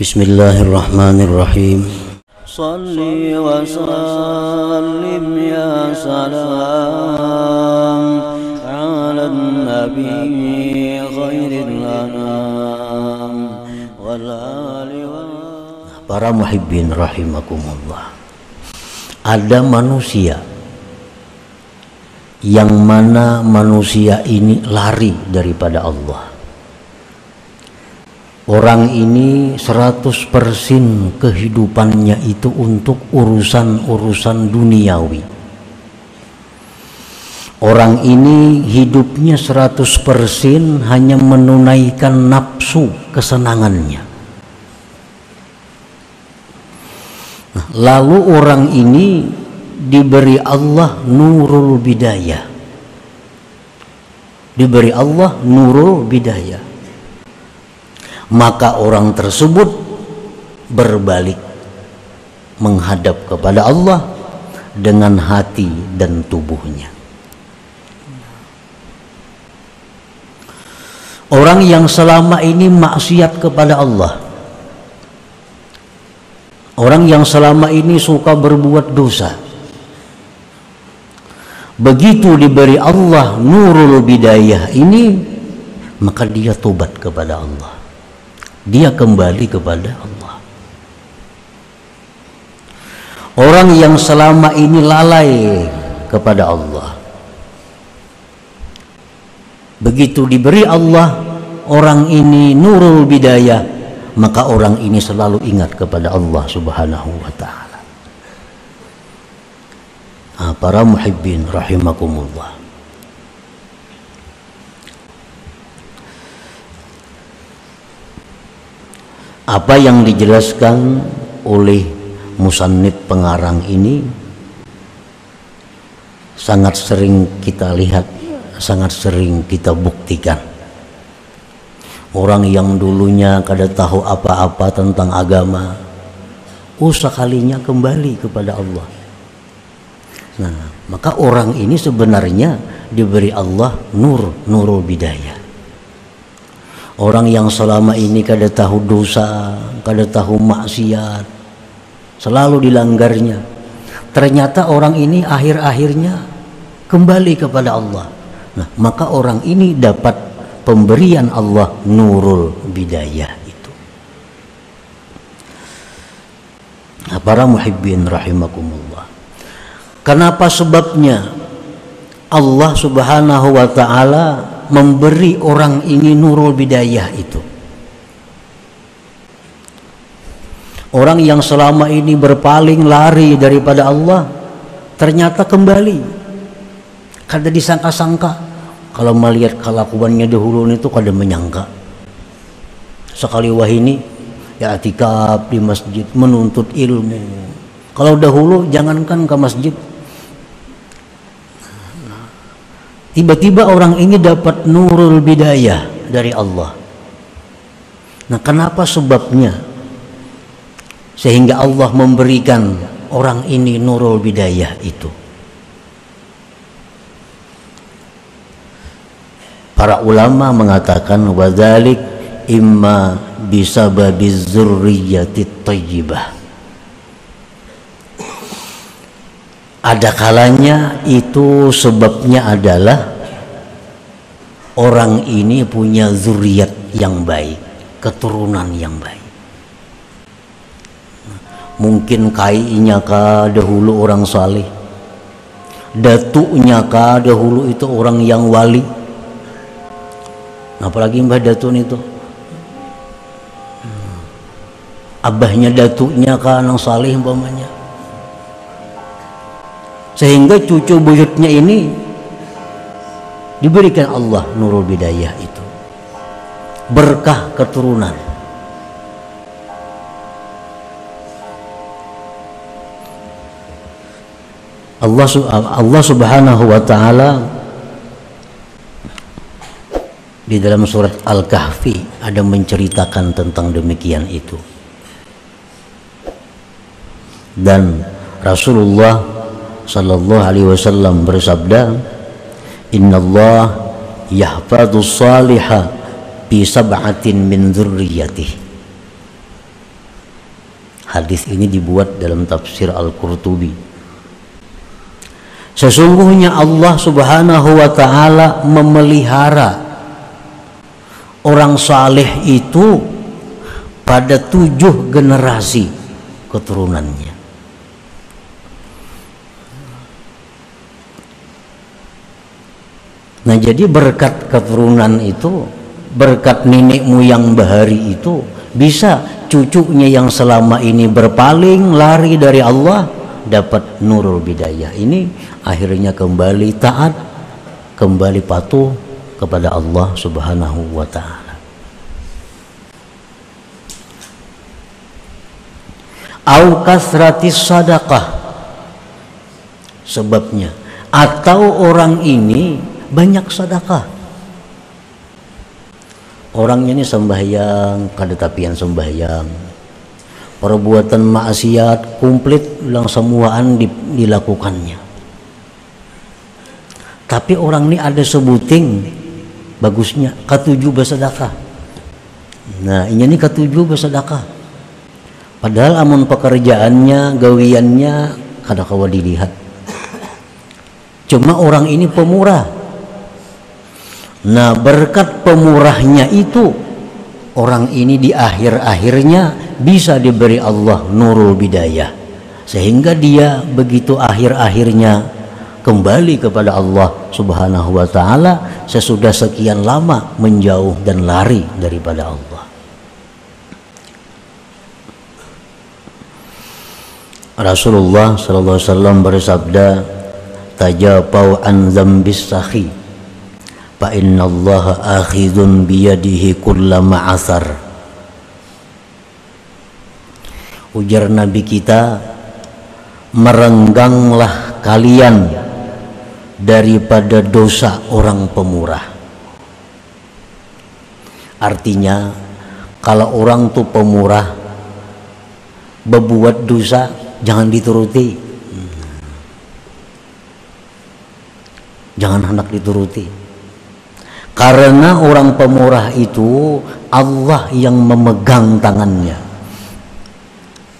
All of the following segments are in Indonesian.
بسم الله الرحمن الرحيم صل وسلم يا سلام على النبي خير الأنام والآل Para muhibbin rahimakumullah Ada manusia Yang mana manusia ini lari daripada Allah Orang ini 100% kehidupannya itu untuk urusan-urusan duniawi. Orang ini hidupnya 100% hanya menunaikan nafsu kesenangannya. Lalu orang ini diberi Allah nurul bidayah. Diberi Allah nurul bidayah maka orang tersebut berbalik menghadap kepada Allah dengan hati dan tubuhnya. Orang yang selama ini maksiat kepada Allah. Orang yang selama ini suka berbuat dosa. Begitu diberi Allah nurul bidayah ini, maka dia tobat kepada Allah dia kembali kepada Allah. Orang yang selama ini lalai kepada Allah. Begitu diberi Allah orang ini nurul bidayah, maka orang ini selalu ingat kepada Allah Subhanahu wa taala. Nah, para muhibbin rahimakumullah. Apa yang dijelaskan oleh musannif pengarang ini sangat sering kita lihat sangat sering kita buktikan. Orang yang dulunya kada tahu apa-apa tentang agama usakalinya kembali kepada Allah. Nah maka orang ini sebenarnya diberi Allah nur nurul bidayah Orang yang selama ini kada tahu dosa, kada tahu maksiat, selalu dilanggarnya. Ternyata orang ini akhir-akhirnya kembali kepada Allah. Nah, maka orang ini dapat pemberian Allah nurul bidayah itu. Nah, para muhibbin rahimakumullah. Kenapa sebabnya Allah Subhanahu wa taala memberi orang ini nurul bidayah itu. Orang yang selama ini berpaling lari daripada Allah ternyata kembali. Kada disangka-sangka kalau melihat kelakuannya dahulu itu kada menyangka. Sekali wah ini ya atikab di masjid menuntut ilmu. Kalau dahulu jangankan ke masjid Tiba-tiba orang ini dapat nurul bidayah dari Allah. Nah, kenapa sebabnya? Sehingga Allah memberikan orang ini nurul bidayah itu. Para ulama mengatakan wadzalik imma bisababiz zurriyyati thayyibah. Ada kalanya itu sebabnya adalah orang ini punya zuriat yang baik, keturunan yang baik. Mungkin kainya kah dahulu orang saleh, datuknya kah dahulu itu orang yang wali. Apalagi Mbah Datun itu abahnya datuknya kah nang saleh umpamanya sehingga cucu buyutnya ini diberikan Allah nurul bidayah itu. Berkah keturunan. Allah Allah Subhanahu wa taala di dalam surat Al-Kahfi ada menceritakan tentang demikian itu. Dan Rasulullah sallallahu alaihi wasallam bersabda Allah yahfadhu salihah bi sab'atin min dzurriyyatihi hadis ini dibuat dalam tafsir Al-Qurtubi. Sesungguhnya Allah Subhanahu wa taala memelihara orang saleh itu pada tujuh generasi keturunannya Nah jadi berkat keturunan itu berkat nenek moyang bahari itu bisa cucunya yang selama ini berpaling lari dari Allah dapat nurul bidayah. Ini akhirnya kembali taat kembali patuh kepada Allah Subhanahu wa taala. Au kasratis sadaqah. Sebabnya atau orang ini banyak sedekah. Orangnya ini sembahyang kada tapian sembahyang. Perbuatan maksiat komplit ulang semuaan dilakukannya. Tapi orang ini ada sebuting bagusnya ketujuh bersedekah. Nah ini nih ketujuh bersedekah. Padahal amun pekerjaannya gawiannya kada kawa dilihat. Cuma orang ini pemurah Nah berkat pemurahnya itu orang ini di akhir-akhirnya bisa diberi Allah nurul bidayah sehingga dia begitu akhir-akhirnya kembali kepada Allah Subhanahu wa taala sesudah sekian lama menjauh dan lari daripada Allah. Rasulullah wasallam bersabda tajapau an dzambis sahi fa innallaha akhidun biyadihi kulla ma'asar. Ujar nabi kita merengganglah kalian daripada dosa orang pemurah. Artinya kalau orang tuh pemurah berbuat dosa jangan dituruti. Jangan hendak dituruti karena orang pemurah itu Allah yang memegang tangannya.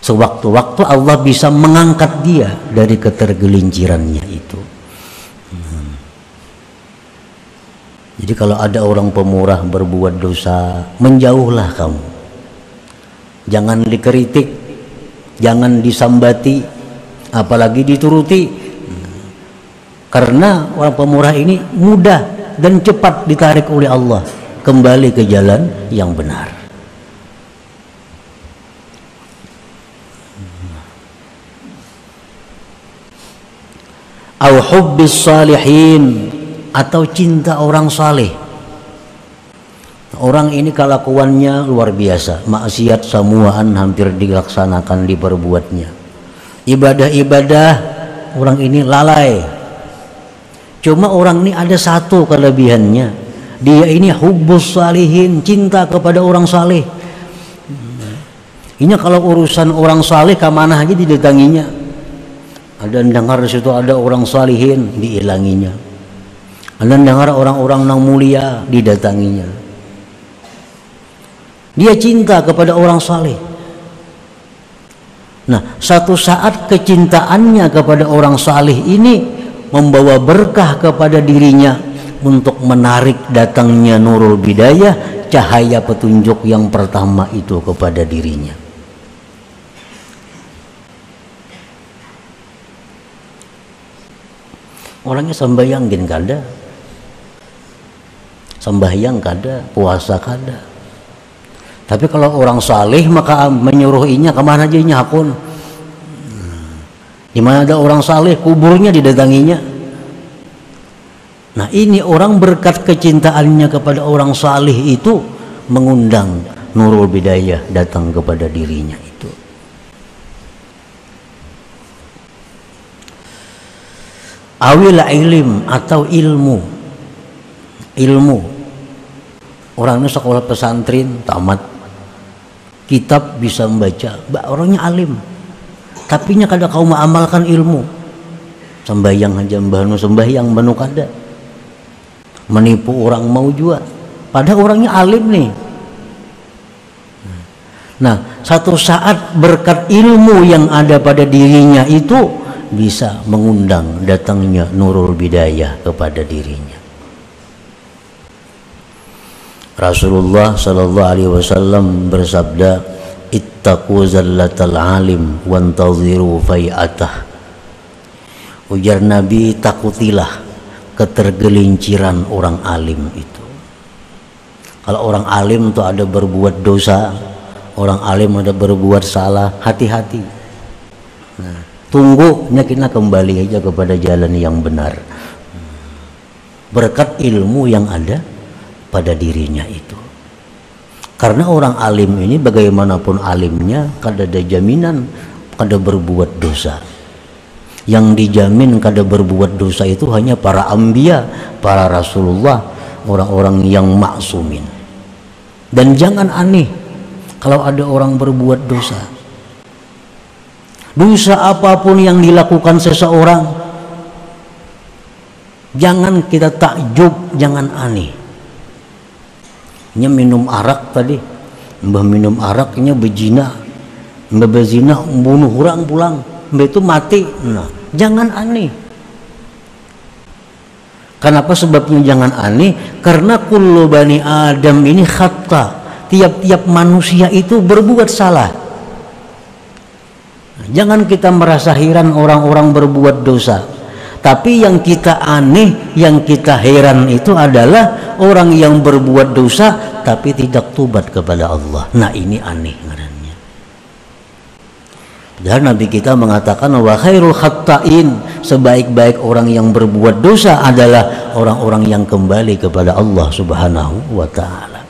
Sewaktu-waktu Allah bisa mengangkat dia dari ketergelincirannya itu. Hmm. Jadi kalau ada orang pemurah berbuat dosa, menjauhlah kamu. Jangan dikritik, jangan disambati, apalagi dituruti. Hmm. Karena orang pemurah ini mudah dan cepat ditarik oleh Allah kembali ke jalan yang benar. Au salihin atau cinta orang saleh. Orang ini kelakuannya luar biasa, maksiat semuaan hampir dilaksanakan diperbuatnya. Ibadah-ibadah orang ini lalai, Cuma orang ini ada satu kelebihannya. Dia ini hubus salihin, cinta kepada orang saleh. Ini kalau urusan orang saleh ke mana aja didatanginya. Ada dengar situ ada orang salihin diilanginya. Ada dengar orang-orang yang mulia didatanginya. Dia cinta kepada orang saleh. Nah, satu saat kecintaannya kepada orang saleh ini membawa berkah kepada dirinya untuk menarik datangnya nurul bidayah cahaya petunjuk yang pertama itu kepada dirinya. Orangnya sembahyang gin kada. Sembahyang kada puasa kada. Tapi kalau orang saleh maka menyuruhinya ke mana aja nyakun di mana ada orang saleh kuburnya didatanginya. Nah ini orang berkat kecintaannya kepada orang saleh itu mengundang nurul bidayah datang kepada dirinya itu. Awil ilim atau ilmu? Ilmu. Orangnya sekolah pesantren tamat. Kitab bisa membaca. Orangnya alim tapi nya kada kau mengamalkan ilmu. Sembahyang aja mbahnu sembahyang mbahnu kada. Menipu orang mau juga padahal orangnya alim nih. Nah, satu saat berkat ilmu yang ada pada dirinya itu bisa mengundang datangnya nurul bidayah kepada dirinya. Rasulullah Shallallahu Alaihi Wasallam bersabda, "Ittaqu zallatal alim wantaziru fai'atah." Ujar Nabi, takutilah ketergelinciran orang alim itu. Kalau orang alim itu ada berbuat dosa, orang alim ada berbuat salah hati-hati nah, tunggunya kita kembali aja kepada jalan yang benar berkat ilmu yang ada pada dirinya itu karena orang alim ini bagaimanapun alimnya kada ada jaminan kada berbuat dosa. Yang dijamin kada berbuat dosa itu hanya para ambia para rasulullah orang-orang yang maksumin. Dan jangan aneh kalau ada orang berbuat dosa. Dosa apa pun yang dilakukan seseorang jangan kita takjub jangan aneh nya minum arak tadi. Mbah minum araknya bejina. Mbah bezina bunuh orang pulang. Mbah itu mati. Nah jangan aneh. Kenapa sebabnya jangan aneh? Karena kullu bani Adam ini khata tiap-tiap manusia itu berbuat salah. Jangan kita merasa heran orang-orang berbuat dosa tapi yang kita aneh yang kita heran itu adalah orang yang berbuat dosa tapi tidak tubat kepada Allah. Nah ini aneh ngarannya. Dan Nabi kita mengatakan wa khairul khatta'in sebaik-baik orang yang berbuat dosa adalah orang-orang yang kembali kepada Allah Subhanahu wa taala.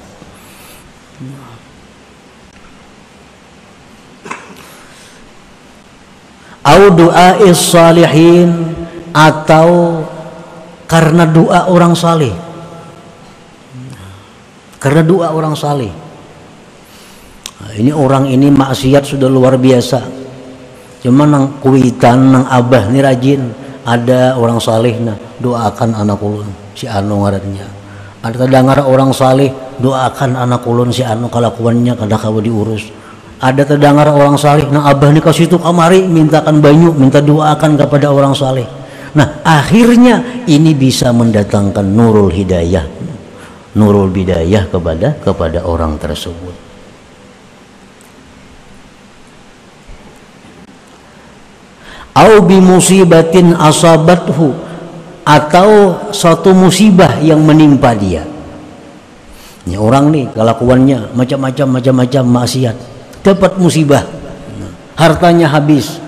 Au doa salihin atau karena doa orang saleh karena doa orang saleh nah, ini orang ini maksiat sudah luar biasa. Cuma nang kuitan nang abah ini rajin ada orang saleh nah doakan anak ulun si anu ngarannya. Ada terdengar orang saleh doakan anak ulun si anu kalakuannya kada kawa diurus. Ada terdengar orang saleh nah abah ini kasih itu kamari mintakan banyu minta doakan kepada orang saleh nah akhirnya ini bisa mendatangkan nurul hidayah nurul bidayah kepada kepada orang tersebut. Au bi musibatin asabathu atau suatu musibah yang menimpa dia. Ini orang nih kelakuannya macam-macam macam-macam maksiat. Dapat musibah. Hartanya habis.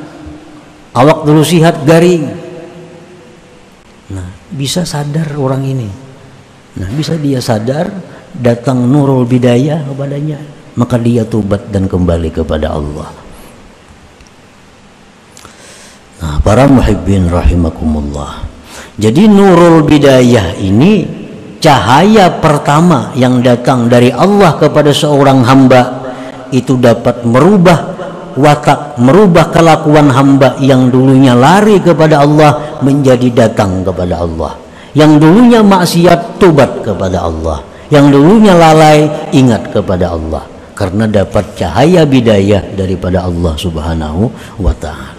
Awak dulu sihat garing bisa sadar orang ini. Nah bisa dia sadar datang nurul bidayah kepadanya maka dia tubat dan kembali kepada Allah. Nah para muhibbin rahimakumullah. Jadi nurul bidayah ini cahaya pertama yang datang dari Allah kepada seorang hamba itu dapat merubah watak, merubah kelakuan hamba yang dulunya lari kepada Allah menjadi datang kepada Allah. Yang dulunya maksiat tobat kepada Allah. Yang dulunya lalai ingat kepada Allah karena dapat cahaya bidayah daripada Allah Subhanahu wa taala.